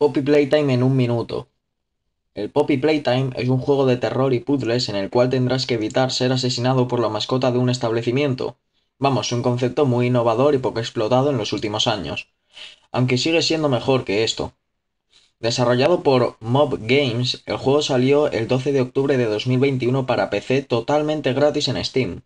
Poppy Playtime en un minuto. El Poppy Playtime es un juego de terror y puzzles en el cual tendrás que evitar ser asesinado por la mascota de un establecimiento. Vamos, un concepto muy innovador y poco explotado en los últimos años. Aunque sigue siendo mejor que esto. Desarrollado por Mob Games, el juego salió el 12 de octubre de 2021 para PC totalmente gratis en Steam.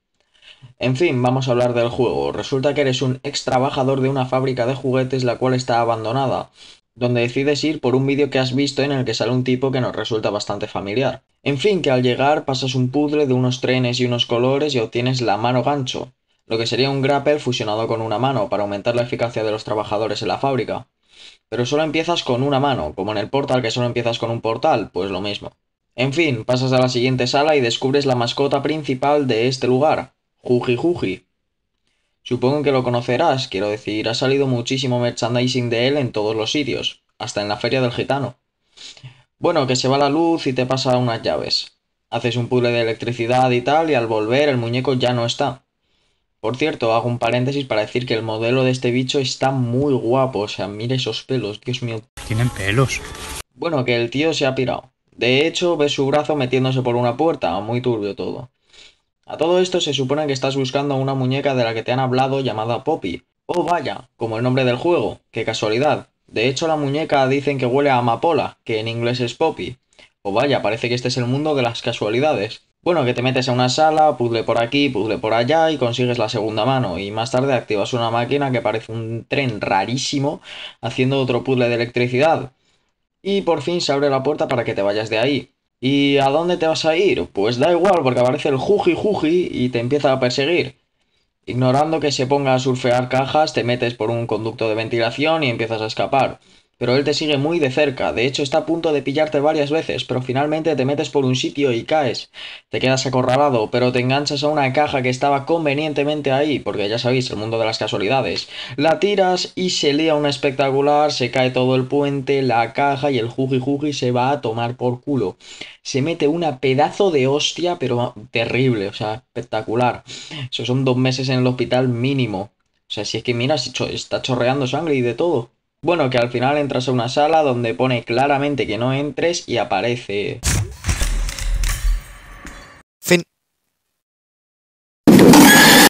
En fin, vamos a hablar del juego. Resulta que eres un ex trabajador de una fábrica de juguetes la cual está abandonada, donde decides ir por un vídeo que has visto en el que sale un tipo que nos resulta bastante familiar. En fin, que al llegar pasas un puzzle de unos trenes y unos colores y obtienes la mano gancho, lo que sería un grapple fusionado con una mano para aumentar la eficacia de los trabajadores en la fábrica. Pero solo empiezas con una mano, como en el portal que solo empiezas con un portal, pues lo mismo. En fin, pasas a la siguiente sala y descubres la mascota principal de este lugar, Juji Supongo que lo conocerás, quiero decir, ha salido muchísimo merchandising de él en todos los sitios, hasta en la feria del gitano. Bueno, que se va la luz y te pasa unas llaves. Haces un puzzle de electricidad y tal, y al volver el muñeco ya no está. Por cierto, hago un paréntesis para decir que el modelo de este bicho está muy guapo, o sea, mire esos pelos, Dios mío. Tienen pelos. Bueno, que el tío se ha pirado. De hecho, ves su brazo metiéndose por una puerta, muy turbio todo. A todo esto se supone que estás buscando una muñeca de la que te han hablado llamada Poppy. Oh vaya, como el nombre del juego, qué casualidad. De hecho la muñeca dicen que huele a amapola, que en inglés es Poppy. Oh vaya, parece que este es el mundo de las casualidades. Bueno, que te metes a una sala, puzzle por aquí, puzzle por allá y consigues la segunda mano. Y más tarde activas una máquina que parece un tren rarísimo haciendo otro puzzle de electricidad. Y por fin se abre la puerta para que te vayas de ahí. ¿Y a dónde te vas a ir? Pues da igual, porque aparece el Juji Juji y te empieza a perseguir. Ignorando que se ponga a surfear cajas, te metes por un conducto de ventilación y empiezas a escapar pero él te sigue muy de cerca, de hecho está a punto de pillarte varias veces, pero finalmente te metes por un sitio y caes. Te quedas acorralado, pero te enganchas a una caja que estaba convenientemente ahí, porque ya sabéis, el mundo de las casualidades. La tiras y se lía una espectacular, se cae todo el puente, la caja y el juji se va a tomar por culo. Se mete una pedazo de hostia, pero terrible, o sea, espectacular. Eso son dos meses en el hospital mínimo. O sea, si es que mira, está chorreando sangre y de todo. Bueno, que al final entras a una sala donde pone claramente que no entres y aparece